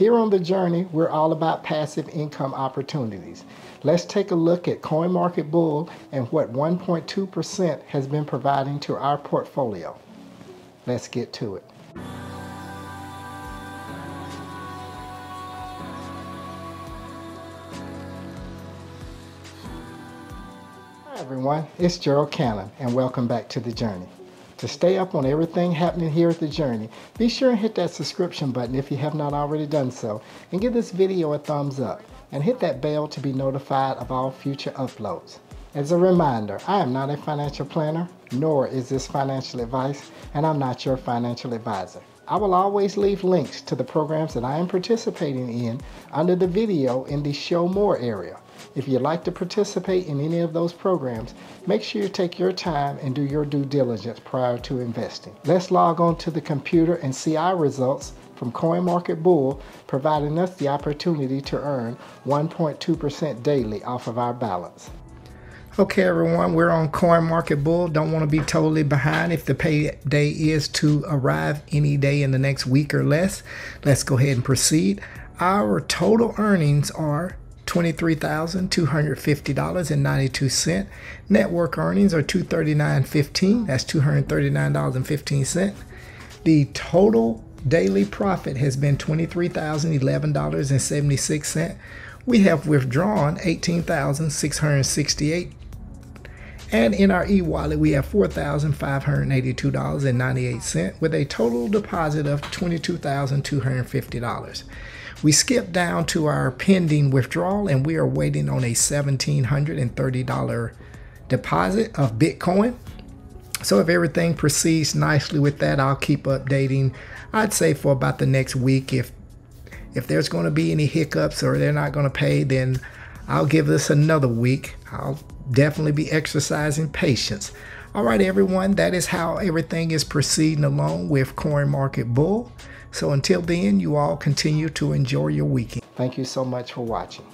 Here on the journey, we're all about passive income opportunities. Let's take a look at CoinMarketBull and what 1.2% has been providing to our portfolio. Let's get to it. Hi everyone, it's Gerald Cannon and welcome back to The Journey. To stay up on everything happening here at The Journey, be sure and hit that subscription button if you have not already done so, and give this video a thumbs up, and hit that bell to be notified of all future uploads. As a reminder, I am not a financial planner, nor is this financial advice, and I'm not your financial advisor. I will always leave links to the programs that I am participating in under the video in the Show More area. If you'd like to participate in any of those programs, make sure you take your time and do your due diligence prior to investing. Let's log on to the computer and see our results from CoinMarketBull, providing us the opportunity to earn 1.2% daily off of our balance. Okay, everyone, we're on CoinMarketBull. Don't want to be totally behind if the payday is to arrive any day in the next week or less. Let's go ahead and proceed. Our total earnings are $23,250.92. Network earnings are $239.15. That's $239.15. The total daily profit has been $23,011.76. We have withdrawn 18,668 and in our e-wallet, we have $4,582.98 with a total deposit of $22,250. We skip down to our pending withdrawal and we are waiting on a $1,730 deposit of Bitcoin. So if everything proceeds nicely with that, I'll keep updating. I'd say for about the next week. If if there's going to be any hiccups or they're not going to pay, then I'll give this another week. I'll definitely be exercising patience. All right, everyone, that is how everything is proceeding along with Coin Market Bull. So until then, you all continue to enjoy your weekend. Thank you so much for watching.